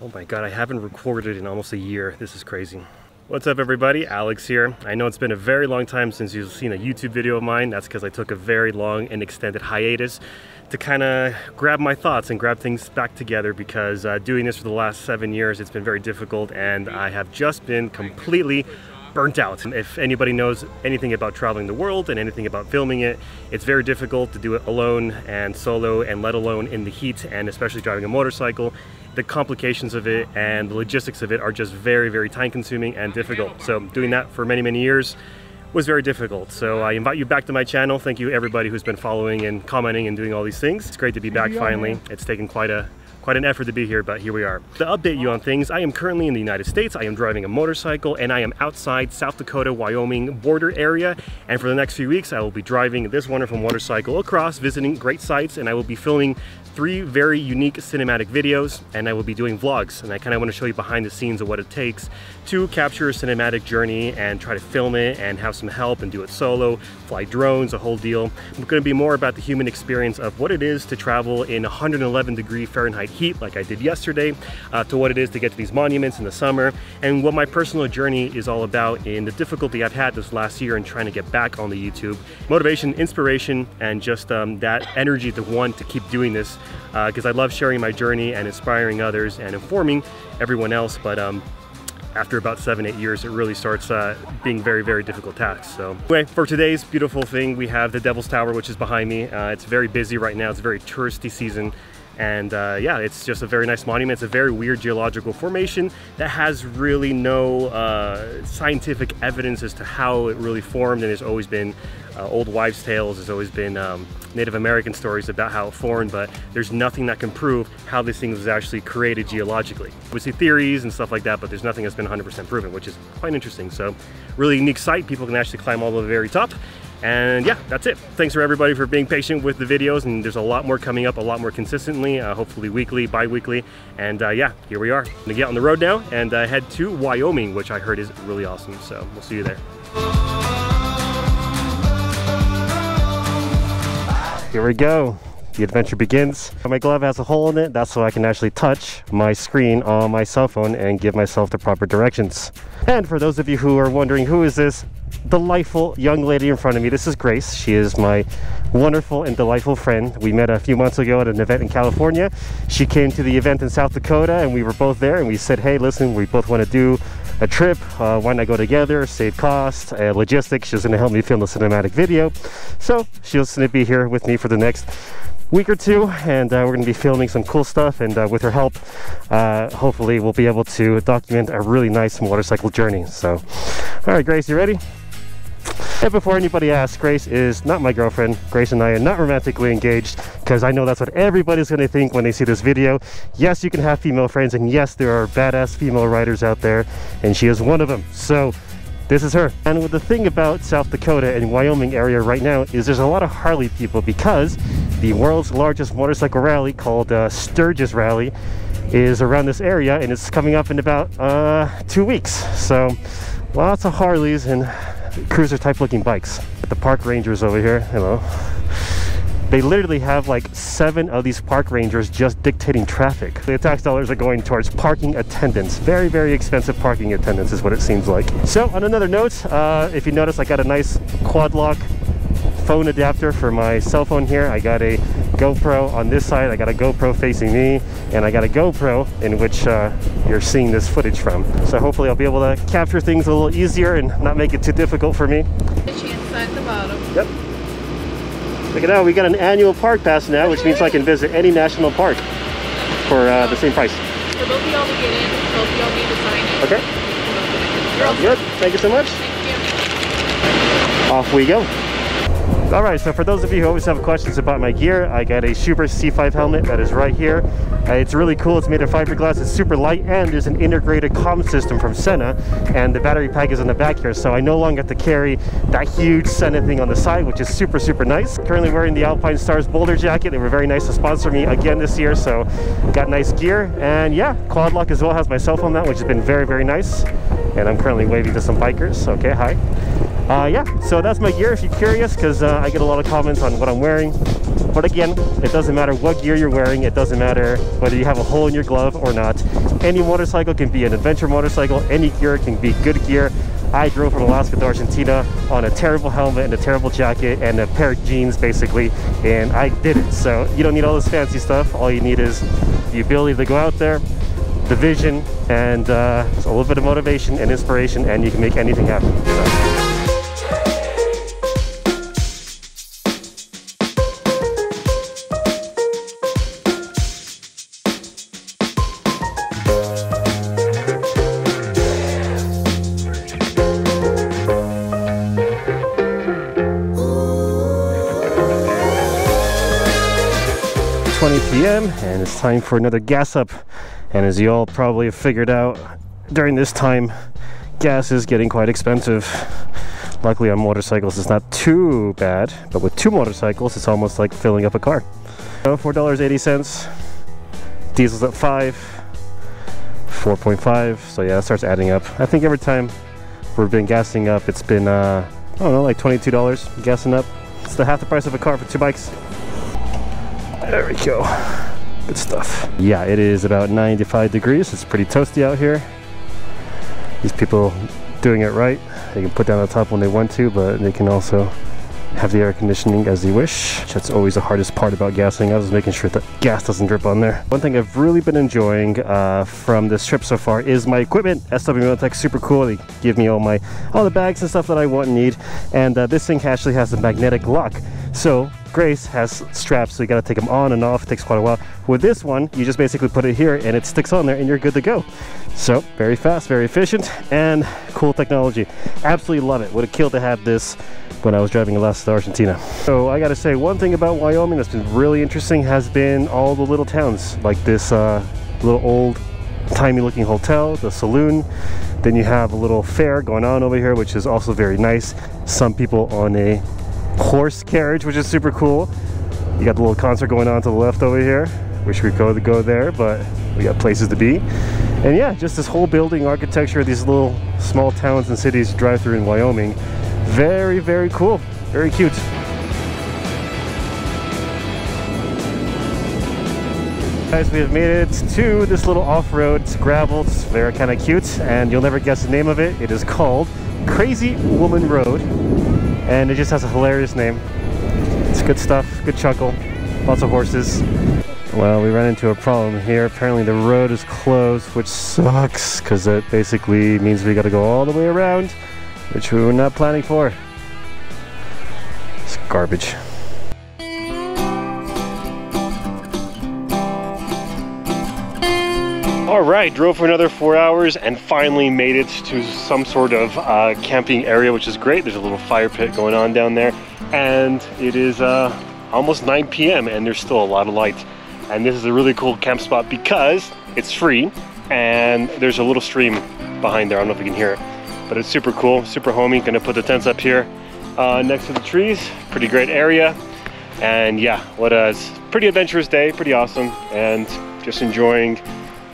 Oh my god, I haven't recorded in almost a year. This is crazy. What's up everybody, Alex here. I know it's been a very long time since you've seen a YouTube video of mine. That's because I took a very long and extended hiatus to kind of grab my thoughts and grab things back together because uh, doing this for the last seven years, it's been very difficult and I have just been completely burnt out. If anybody knows anything about traveling the world and anything about filming it, it's very difficult to do it alone and solo and let alone in the heat and especially driving a motorcycle the complications of it and the logistics of it are just very, very time consuming and difficult. So doing that for many, many years was very difficult. So I invite you back to my channel. Thank you everybody who's been following and commenting and doing all these things. It's great to be back finally. It's taken quite a quite an effort to be here, but here we are. To update you on things, I am currently in the United States. I am driving a motorcycle and I am outside South Dakota, Wyoming border area. And for the next few weeks, I will be driving this wonderful motorcycle across, visiting great sites, and I will be filming three very unique cinematic videos and I will be doing vlogs and I kind of want to show you behind the scenes of what it takes to capture a cinematic journey and try to film it and have some help and do it solo, fly drones, a whole deal. I'm going to be more about the human experience of what it is to travel in 111 degree Fahrenheit heat like I did yesterday uh, to what it is to get to these monuments in the summer and what my personal journey is all about in the difficulty I've had this last year in trying to get back on the YouTube. Motivation, inspiration, and just um, that energy to want to keep doing this because uh, I love sharing my journey and inspiring others and informing everyone else. But um, after about seven, eight years, it really starts uh, being very, very difficult task. So anyway, for today's beautiful thing, we have the Devil's Tower, which is behind me. Uh, it's very busy right now. It's a very touristy season. And uh, yeah, it's just a very nice monument. It's a very weird geological formation that has really no uh, scientific evidence as to how it really formed and has always been uh, old wives' tales, has always been um, Native American stories about how it formed, but there's nothing that can prove how this thing was actually created geologically. We see theories and stuff like that, but there's nothing that's been 100% proven, which is quite interesting. So really unique site. People can actually climb all the very top and yeah, that's it. Thanks for everybody for being patient with the videos and there's a lot more coming up, a lot more consistently, uh, hopefully weekly, bi-weekly. And uh, yeah, here we are. I'm gonna get on the road now and uh, head to Wyoming, which I heard is really awesome. So we'll see you there. Here we go. The adventure begins. My glove has a hole in it. That's so I can actually touch my screen on my cell phone and give myself the proper directions. And for those of you who are wondering who is this, delightful young lady in front of me. This is Grace. She is my wonderful and delightful friend. We met a few months ago at an event in California. She came to the event in South Dakota and we were both there and we said, hey, listen, we both want to do a trip. Uh, why not go together, save cost, uh, logistics. She's going to help me film the cinematic video. So she's going to be here with me for the next week or two and uh, we're going to be filming some cool stuff and uh, with her help uh, hopefully we'll be able to document a really nice motorcycle journey so all right grace you ready and before anybody asks, Grace is not my girlfriend. Grace and I are not romantically engaged because I know that's what everybody's going to think when they see this video. Yes, you can have female friends and yes, there are badass female riders out there and she is one of them. So this is her. And the thing about South Dakota and Wyoming area right now is there's a lot of Harley people because the world's largest motorcycle rally called uh, Sturgis Rally is around this area and it's coming up in about uh, two weeks. So lots of Harleys and cruiser type looking bikes. The park rangers over here, hello. They literally have like seven of these park rangers just dictating traffic. The tax dollars are going towards parking attendants. Very, very expensive parking attendants is what it seems like. So on another note, uh, if you notice, I got a nice quad lock phone adapter for my cell phone here. I got a GoPro on this side, I got a GoPro facing me, and I got a GoPro in which uh, you're seeing this footage from. So hopefully I'll be able to capture things a little easier and not make it too difficult for me. Inside the bottom. Yep. Look at that, we got an annual park pass now, which means I can visit any national park for uh, the same price. So both of y'all to get in, both of y'all need to sign in. Okay. Sounds good. Thank you so much. Thank you. Off we go. All right, so for those of you who always have questions about my gear, I got a Schuberth C5 helmet that is right here. Uh, it's really cool. It's made of fiberglass. It's super light, and there's an integrated comm system from Sena, and the battery pack is on the back here, so I no longer have to carry that huge Sena thing on the side, which is super, super nice. Currently wearing the Alpinestars Boulder jacket. They were very nice to sponsor me again this year, so got nice gear. And yeah, Quad Lock as well has my cell phone mount, which has been very, very nice. And I'm currently waving to some bikers. Okay, hi. Uh, yeah, so that's my gear if you're curious, because uh, I get a lot of comments on what I'm wearing. But again, it doesn't matter what gear you're wearing. It doesn't matter whether you have a hole in your glove or not. Any motorcycle can be an adventure motorcycle. Any gear can be good gear. I drove from Alaska to Argentina on a terrible helmet and a terrible jacket and a pair of jeans basically and I did it so you don't need all this fancy stuff all you need is the ability to go out there the vision and uh, a little bit of motivation and inspiration and you can make anything happen so. 20 p.m. and it's time for another gas up. And as you all probably have figured out during this time, gas is getting quite expensive. Luckily on motorcycles it's not too bad, but with two motorcycles it's almost like filling up a car. So $4.80, diesel's at 5, 4.5, so yeah, it starts adding up. I think every time we've been gassing up, it's been, uh, I don't know, like $22 gassing up. It's the half the price of a car for two bikes. There we go. Good stuff. Yeah, it is about 95 degrees. It's pretty toasty out here. These people doing it right. They can put down the top when they want to, but they can also have the air conditioning as you wish. That's always the hardest part about gassing. I was making sure that gas doesn't drip on there. One thing I've really been enjoying uh, from this trip so far is my equipment. SW Tech super cool. They give me all my all the bags and stuff that I want and need. And uh, this thing actually has a magnetic lock. So Grace has straps, so you gotta take them on and off. It takes quite a while. With this one, you just basically put it here and it sticks on there and you're good to go. So very fast, very efficient, and cool technology. Absolutely love it. Would have killed to have this when I was driving Alaska to Argentina. So I gotta say, one thing about Wyoming that's been really interesting has been all the little towns, like this uh, little old timey looking hotel, the saloon. Then you have a little fair going on over here, which is also very nice. Some people on a horse carriage, which is super cool. You got the little concert going on to the left over here. Wish we could go there, but we got places to be. And yeah, just this whole building architecture, of these little small towns and cities drive through in Wyoming. Very, very cool. Very cute. Guys, we have made it to this little off-road. Gravel. It's very kind of cute, and you'll never guess the name of it. It is called Crazy Woman Road and it just has a hilarious name. It's good stuff, good chuckle, lots of horses. Well, we ran into a problem here. Apparently the road is closed, which sucks because it basically means we got to go all the way around, which we were not planning for. It's garbage. All right, drove for another four hours and finally made it to some sort of uh, camping area, which is great. There's a little fire pit going on down there. And it is uh, almost 9 p.m. and there's still a lot of light. And this is a really cool camp spot because it's free and there's a little stream behind there. I don't know if you can hear it, but it's super cool, super homey. Gonna put the tents up here uh, next to the trees. Pretty great area. And yeah, what a pretty adventurous day, pretty awesome. And just enjoying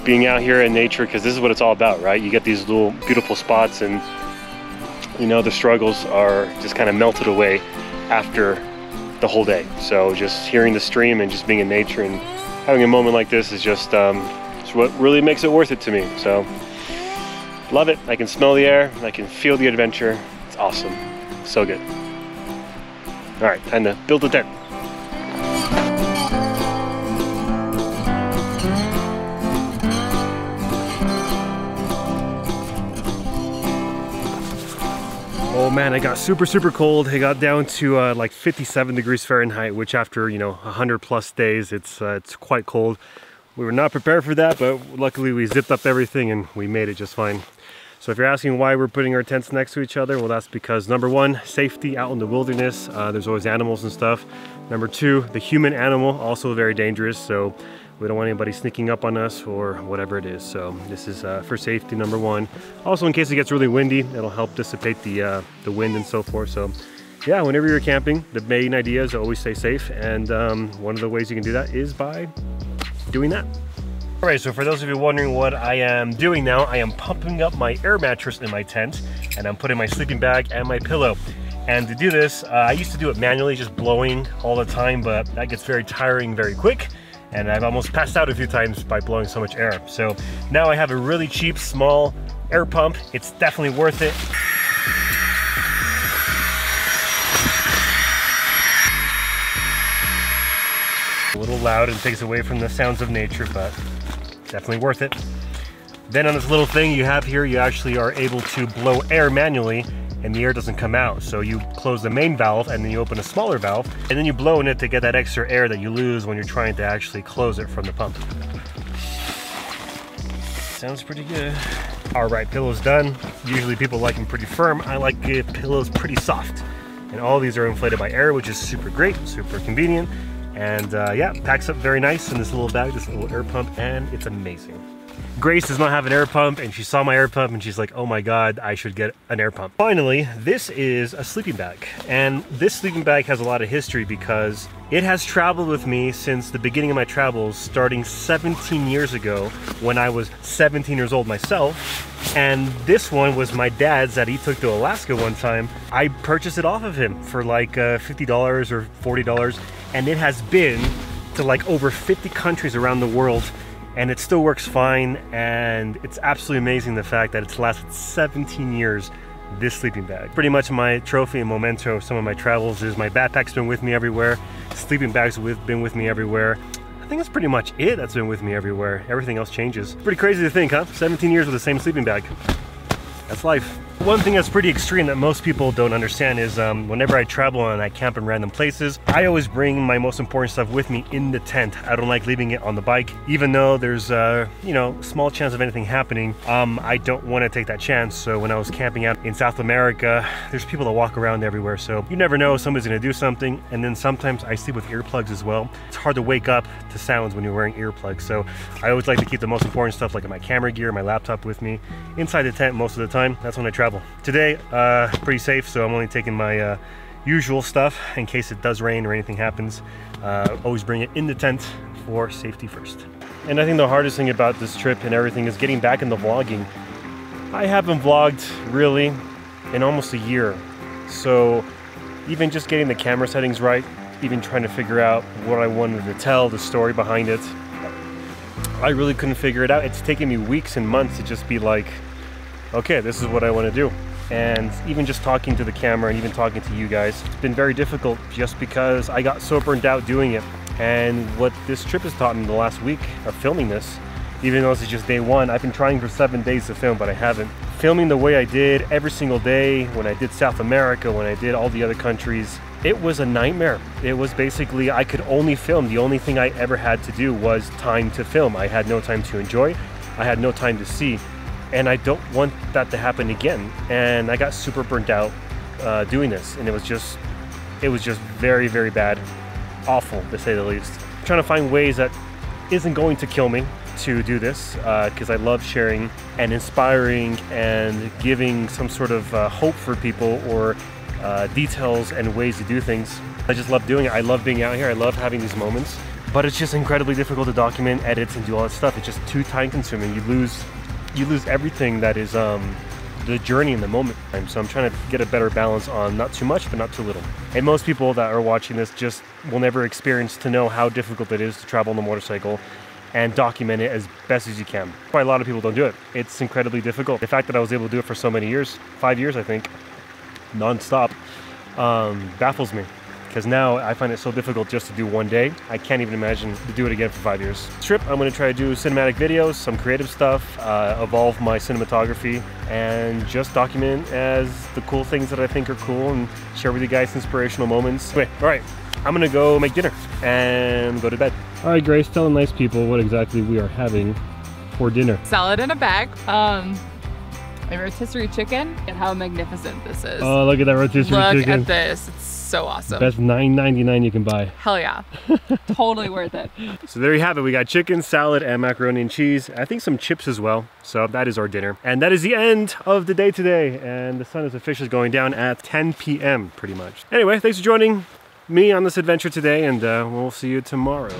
being out here in nature because this is what it's all about, right? You get these little beautiful spots and you know the struggles are just kind of melted away after the whole day. So just hearing the stream and just being in nature and having a moment like this is just um, what really makes it worth it to me. So love it. I can smell the air. I can feel the adventure. It's awesome. So good. All right, time to build a tent. Man, it got super, super cold. It got down to uh, like 57 degrees Fahrenheit, which after, you know, 100 plus days, it's, uh, it's quite cold. We were not prepared for that, but luckily we zipped up everything and we made it just fine. So if you're asking why we're putting our tents next to each other, well, that's because number one, safety out in the wilderness. Uh, there's always animals and stuff. Number two, the human animal, also very dangerous. So we don't want anybody sneaking up on us or whatever it is. So this is uh, for safety number one. Also in case it gets really windy, it'll help dissipate the, uh, the wind and so forth. So yeah, whenever you're camping, the main idea is always stay safe. And um, one of the ways you can do that is by doing that. All right, so for those of you wondering what I am doing now, I am pumping up my air mattress in my tent and I'm putting my sleeping bag and my pillow. And to do this, uh, I used to do it manually, just blowing all the time, but that gets very tiring very quick. And I've almost passed out a few times by blowing so much air. So now I have a really cheap, small air pump. It's definitely worth it. A little loud and takes away from the sounds of nature, but definitely worth it. Then on this little thing you have here, you actually are able to blow air manually and the air doesn't come out. So you close the main valve and then you open a smaller valve and then you blow in it to get that extra air that you lose when you're trying to actually close it from the pump. Sounds pretty good. All right, pillow's done. Usually people like them pretty firm. I like pillows pretty soft. And all these are inflated by air, which is super great, super convenient. And uh, yeah, packs up very nice in this little bag, this little air pump, and it's amazing. Grace does not have an air pump and she saw my air pump and she's like, oh my God, I should get an air pump. Finally, this is a sleeping bag. And this sleeping bag has a lot of history because it has traveled with me since the beginning of my travels, starting 17 years ago when I was 17 years old myself. And this one was my dad's that he took to Alaska one time. I purchased it off of him for like uh, $50 or $40 and it has been to like over 50 countries around the world and it still works fine and it's absolutely amazing the fact that it's lasted 17 years this sleeping bag. Pretty much my trophy and memento of some of my travels is my backpack's been with me everywhere, sleeping bags have been with me everywhere. I think that's pretty much it that's been with me everywhere. Everything else changes. Pretty crazy to think, huh? 17 years with the same sleeping bag. That's life. One thing that's pretty extreme that most people don't understand is um, whenever I travel and I camp in random places, I always bring my most important stuff with me in the tent. I don't like leaving it on the bike, even though there's a you know small chance of anything happening. Um, I don't want to take that chance. So when I was camping out in South America, there's people that walk around everywhere. So you never know somebody's gonna do something. And then sometimes I sleep with earplugs as well. It's hard to wake up to sounds when you're wearing earplugs. So I always like to keep the most important stuff like my camera gear, my laptop with me inside the tent most of the time. That's when I travel travel. Today, uh, pretty safe, so I'm only taking my uh, usual stuff in case it does rain or anything happens. Uh, always bring it in the tent for safety first. And I think the hardest thing about this trip and everything is getting back into vlogging. I haven't vlogged really in almost a year. So even just getting the camera settings right, even trying to figure out what I wanted to tell, the story behind it, I really couldn't figure it out. It's taken me weeks and months to just be like, okay, this is what I want to do. And even just talking to the camera and even talking to you guys, it's been very difficult just because I got so burned out doing it. And what this trip has taught me the last week of filming this, even though this is just day one, I've been trying for seven days to film, but I haven't. Filming the way I did every single day, when I did South America, when I did all the other countries, it was a nightmare. It was basically, I could only film. The only thing I ever had to do was time to film. I had no time to enjoy. I had no time to see and I don't want that to happen again. And I got super burnt out uh, doing this, and it was just, it was just very, very bad, awful to say the least. I'm trying to find ways that isn't going to kill me to do this because uh, I love sharing and inspiring and giving some sort of uh, hope for people or uh, details and ways to do things. I just love doing it. I love being out here. I love having these moments, but it's just incredibly difficult to document, edit, and do all that stuff. It's just too time consuming. You lose you lose everything that is um, the journey in the moment. So I'm trying to get a better balance on not too much, but not too little. And most people that are watching this just will never experience to know how difficult it is to travel on a motorcycle and document it as best as you can. Why a lot of people don't do it. It's incredibly difficult. The fact that I was able to do it for so many years, five years I think, non-stop, um, baffles me because now I find it so difficult just to do one day. I can't even imagine to do it again for five years. Trip, I'm going to try to do cinematic videos, some creative stuff, uh, evolve my cinematography, and just document as the cool things that I think are cool and share with you guys inspirational moments. Anyway, all right, I'm going to go make dinner and go to bed. All right, Grace, tell the nice people what exactly we are having for dinner. Salad in a bag. Um, a rotisserie chicken. And how magnificent this is. Oh, look at that rotisserie look chicken. Look at this. It's so awesome. Best $9.99 you can buy. Hell yeah. totally worth it. So there you have it. We got chicken, salad, and macaroni and cheese. I think some chips as well. So that is our dinner. And that is the end of the day today. And the sun is officially going down at 10 p.m. pretty much. Anyway, thanks for joining me on this adventure today and uh, we'll see you tomorrow.